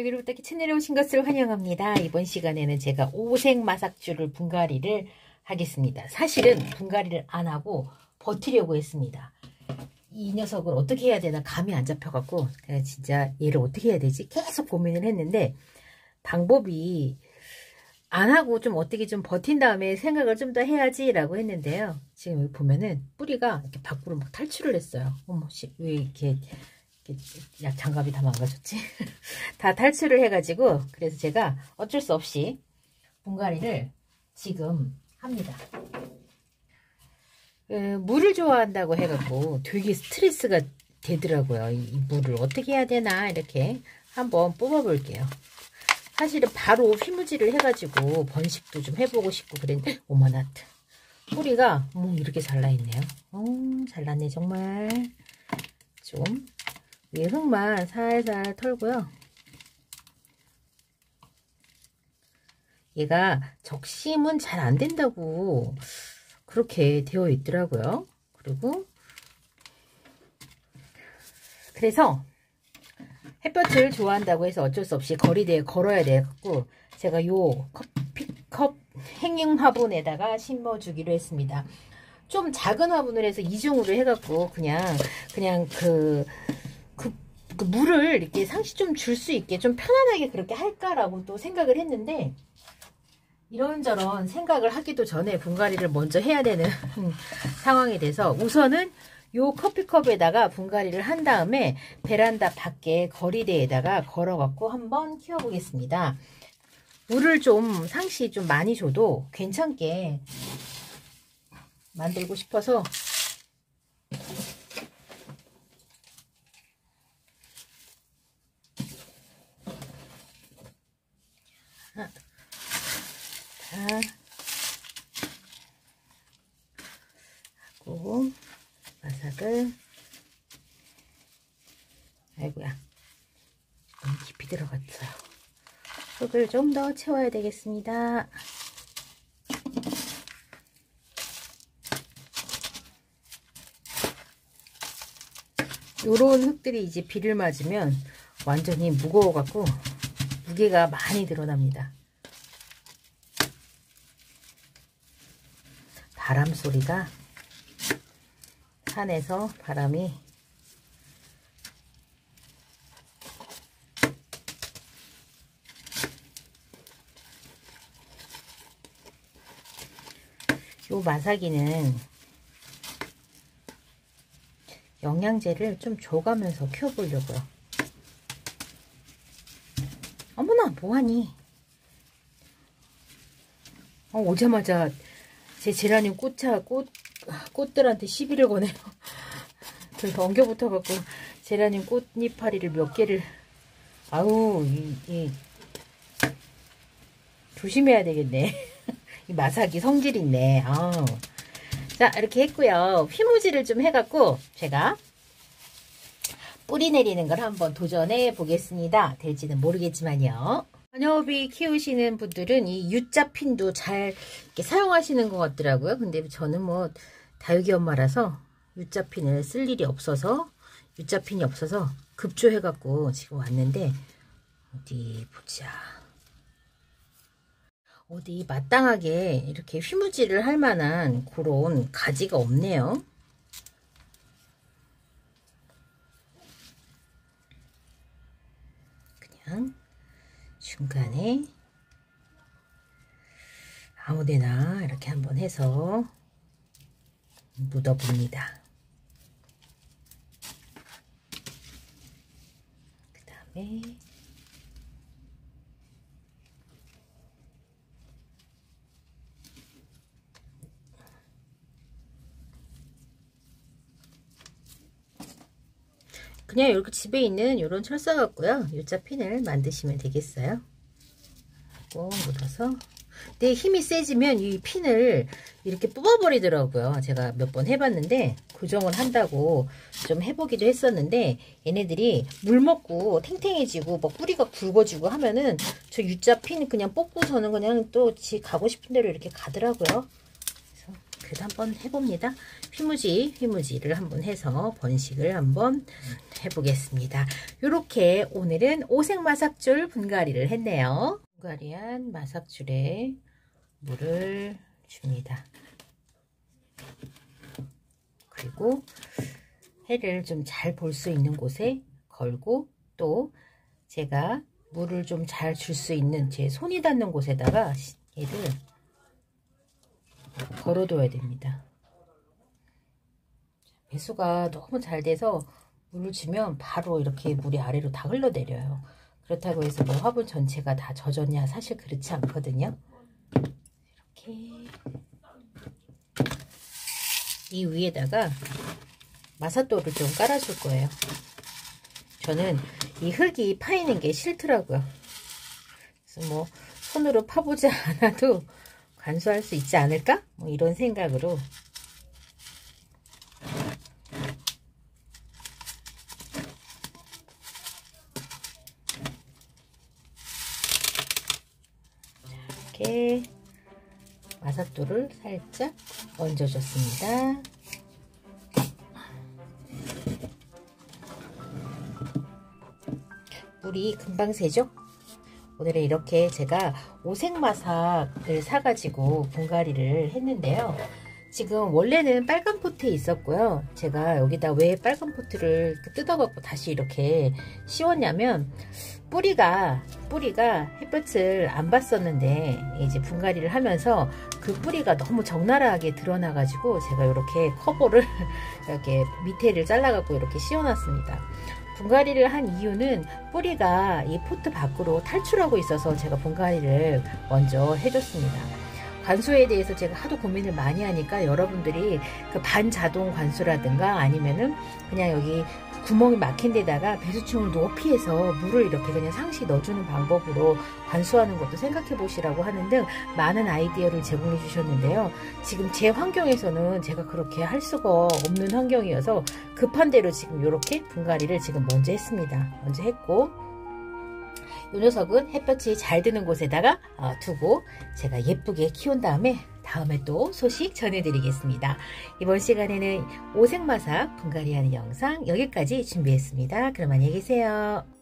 여기로부터 채널에 오신 것을 환영합니다. 이번 시간에는 제가 오색 마삭주를 분갈이를 하겠습니다. 사실은 분갈이를 안 하고 버티려고 했습니다. 이 녀석을 어떻게 해야 되나 감이 안 잡혀갖고 진짜 얘를 어떻게 해야 되지? 계속 고민을 했는데 방법이 안 하고 좀 어떻게 좀 버틴 다음에 생각을 좀 더 해야지 라고 했는데요. 지금 여기 보면은 뿌리가 이렇게 밖으로 막 탈출을 했어요. 어머, 왜 이렇게 약 장갑이 다 망가졌지? 다 탈출을 해가지고 그래서 제가 어쩔 수 없이 분갈이를 지금 합니다. 에, 물을 좋아한다고 해갖고 되게 스트레스가 되더라고요. 이 물을 어떻게 해야 되나 이렇게 한번 뽑아볼게요. 사실은 바로 휘무지를 해가지고 번식도 좀 해보고 싶고 그랬는데 오마나트 뿌리가 뭐 이렇게 잘라있네요. 어, 잘랐네 정말. 좀 위에 흙만 살살 털고요. 얘가 적심은 잘 안 된다고 그렇게 되어 있더라고요. 그리고 그래서 햇볕을 좋아한다고 해서 어쩔 수 없이 거리대에 걸어야 돼갖고 제가 요 커피컵 행잉 화분에다가 심어주기로 했습니다. 좀 작은 화분을 해서 이중으로 해갖고 그냥 그냥 그그 물을 이렇게 상시 좀 줄 수 있게 좀 편안하게 그렇게 할까라고 또 생각을 했는데 이런저런 생각을 하기도 전에 분갈이를 먼저 해야 되는 상황이 돼서 우선은 요 커피컵에다가 분갈이를 한 다음에 베란다 밖에 거리대에다가 걸어갖고 한번 키워보겠습니다. 물을 좀 상시 좀 많이 줘도 괜찮게 만들고 싶어서 하고 마삭을. 아이고야. 너무 깊이 들어갔어요. 흙을 좀 더 채워야 되겠습니다. 요런 흙들이 이제 비를 맞으면 완전히 무거워 갖고 무게가 많이 드러납니다. 바람 소리가 산에서 바람이 요 마사기는 영양제를 좀 줘가면서 키워보려고요. 어머나 뭐하니? 어, 오자마자 제 제라늄 꽃차 꽃 꽃들한테 시비를 거네요. 그래서 엉겨 붙어갖고 제라늄 꽃잎파리를 몇 개를 아우 이, 이 조심해야 되겠네. 이 마사기 성질 있네. 아우. 자 이렇게 했고요. 휘무지를 좀 해갖고 제가 뿌리 내리는 걸 한번 도전해 보겠습니다. 될지는 모르겠지만요. 자녀비 키우시는 분들은 이 U자 핀도 잘 사용하시는 것 같더라고요. 근데 저는 뭐 다육이 엄마라서 U자 핀을 쓸 일이 없어서 U자 핀이 없어서 급조해갖고 지금 왔는데 어디 보자. 어디 마땅하게 이렇게 휘무지를 할 만한 그런 가지가 없네요. 그냥 중간에 아무데나 이렇게 한번 해서 묻어봅니다. 그 다음에 그냥 이렇게 집에 있는 이런 철사 같고요. U자 핀을 만드시면 되겠어요. 꼭 묻어서 내 힘이 세지면 이 핀을 이렇게 뽑아버리더라고요. 제가 몇 번 해봤는데 고정을 한다고 좀 해보기도 했었는데 얘네들이 물 먹고 탱탱해지고 뭐 뿌리가 굵어지고 하면은 저 U자 핀 그냥 뽑고서는 그냥 또 지 가고 싶은 대로 이렇게 가더라고요. 그래서 그래도 한번 해봅니다. 휘무지, 휘무지를 한번 해서 번식을 한번 해보겠습니다. 이렇게 오늘은 오색 마삭줄 분갈이를 했네요. 분갈이한 마삭줄에 물을 줍니다. 그리고 해를 좀 잘 볼 수 있는 곳에 걸고 또 제가 물을 좀 잘 줄 수 있는 제 손이 닿는 곳에다가 얘를 걸어둬야 됩니다. 배수가 너무 잘 돼서 물을 주면 바로 이렇게 물이 아래로 다 흘러내려요. 그렇다고 해서 뭐 화분 전체가 다 젖었냐 사실 그렇지 않거든요. 이렇게 이 위에다가 마사토를 좀 깔아줄 거예요. 저는 이 흙이 파이는 게 싫더라고요. 그래서 뭐 손으로 파보지 않아도 간수할 수 있지 않을까? 뭐 이런 생각으로 이렇게 마사토를 살짝 얹어줬습니다. 물이 금방 새죠? 오늘은 이렇게 제가 오색마삭을 사가지고 분갈이를 했는데요. 지금 원래는 빨간 포트에 있었고요. 제가 여기다 왜 빨간 포트를 뜯어갖고 다시 이렇게 씌웠냐면 뿌리가 뿌리가 햇볕을 안 봤었는데 이제 분갈이를 하면서 그 뿌리가 너무 적나라하게 드러나가지고 제가 이렇게 커버를 이렇게 밑에를 잘라갖고 이렇게 씌워놨습니다. 분갈이를 한 이유는 뿌리가 이 포트 밖으로 탈출하고 있어서 제가 분갈이를 먼저 해줬습니다. 관수에 대해서 제가 하도 고민을 많이 하니까 여러분들이 그 반자동 관수라든가 아니면은 그냥 여기 구멍이 막힌 데다가 배수충을 높이 해서 물을 이렇게 그냥 상시 넣어주는 방법으로 관수하는 것도 생각해 보시라고 하는 등 많은 아이디어를 제공해 주셨는데요. 지금 제 환경에서는 제가 그렇게 할 수가 없는 환경이어서 급한 대로 지금 이렇게 분갈이를 지금 먼저 했습니다. 먼저 했고 이 녀석은 햇볕이 잘 드는 곳에다가 어, 두고 제가 예쁘게 키운 다음에 다음에 또 소식 전해드리겠습니다. 이번 시간에는 오색마삭 분갈이하는 영상 여기까지 준비했습니다. 그럼 안녕히 계세요.